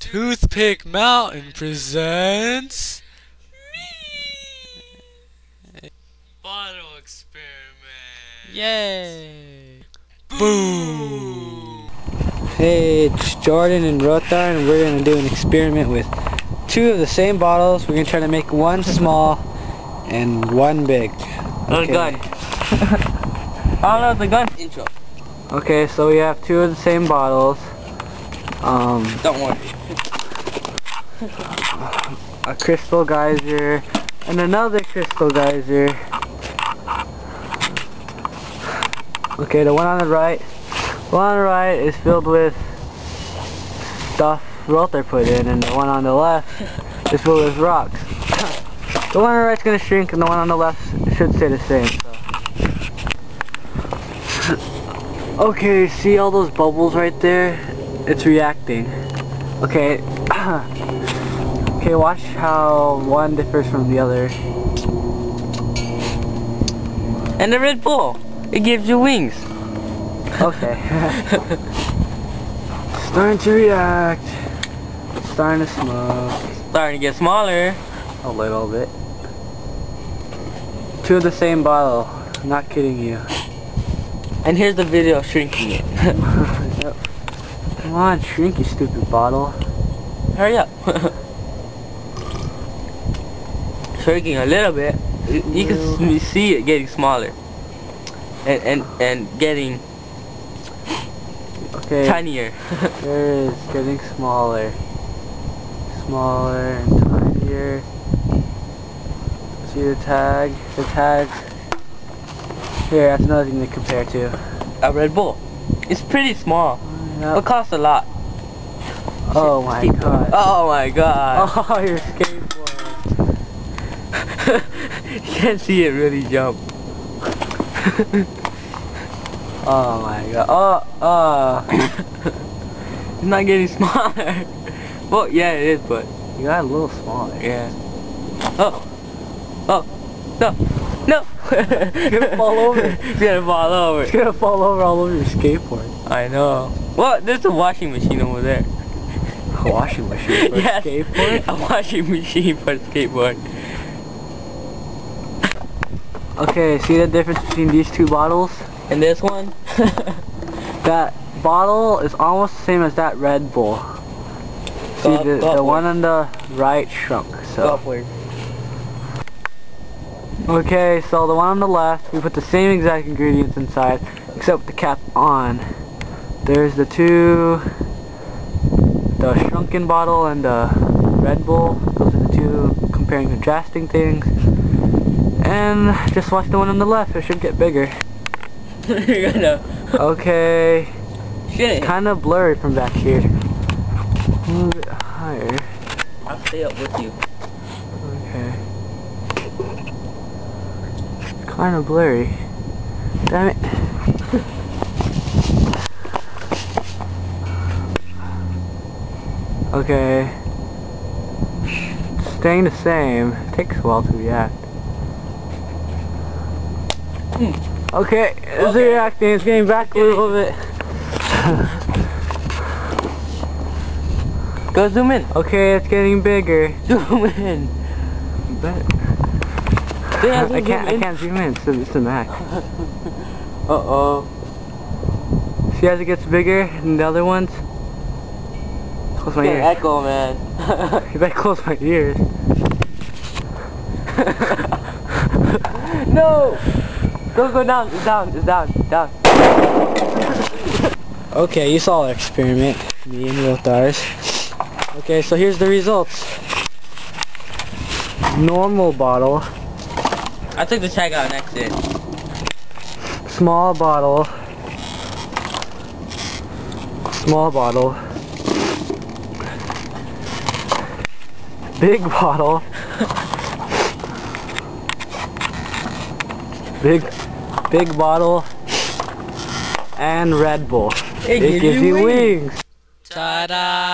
Toothpick Mountain presents Bottle Experiment. Yay! Boom! Hey, it's Jordan and Rothar, and we're gonna do an experiment with two of the same bottles. We're gonna try to make one small and one big. Oh, gun. oh no, the gun. Intro. Okay, so we have two of the same bottles. Um, Don't worry. a crystal geyser and another crystal geyser. Okay, the one on the right, the one on the right is filled with stuff Rothar put in, and the one on the left is filled with rocks. The one on the right's gonna shrink, and the one on the left should stay the same. So. okay, see all those bubbles right there? It's reacting. Okay. Okay, watch how one differs from the other. And the Red Bull. It gives you wings. Okay. Starting to react. Starting to smoke. Starting to get smaller. A little bit. Two of the same bottle. I'm not kidding you. And here's the video shrinking it. Yep. Come on, shrink you stupid bottle. Hurry up. shrinking a little bit. You you can see it getting smaller. And and and getting Okay. tinier. There it is, getting smaller. Smaller and tinier. See the tag? The tag. Here, that's another thing to compare to. a Red Bull. It's pretty small. Yep. It costs a lot. Oh my god. Oh my god. Oh, your skateboard. you can't see it really jump. Oh my god. Oh, oh. It's not getting smaller. well, yeah, it is, but You got a little smaller. yeah. Oh, oh, no, gonna fall over. It's gonna fall over. It's gonna fall over all over your skateboard. I know. Well, there's a washing machine over there. A washing machine for a yes, skateboard? a washing machine for a skateboard. Okay, see the difference between these two bottles? And this one? That bottle is almost the same as that Red Bull. See, Go the, go the one on the right shrunk, so. Okay, so the one on the left, we put the same exact ingredients inside, except with the cap on. There's the two, the shrunken bottle and the Red Bull. Those are the two comparing contrasting things. And just watch the one on the left, it should get bigger. You're gonna. Okay, Shit. kind of blurry from back here. Move it higher. I'll stay up with you. Okay. Kind of blurry. Damn it. okay. Staying the same. takes a while to react. Okay, it's Okay. reacting. It's getting back a little bit. Go zoom in. Okay, it's getting bigger. Zoom in. I can't. I can't zoom in. It's the, it's the Mac. Uh oh. See as it gets bigger than the other ones? Close my ears. echo, man. You better close my ears. no. Go go down. It's down. It's down. Down. Okay, you saw our experiment. Me and Rothars. Okay, so here's the results. Normal bottle, I took the tag out next to it. small bottle, small bottle, big bottle, big, big bottle, and Red Bull. It It gives you wings. Ta-da!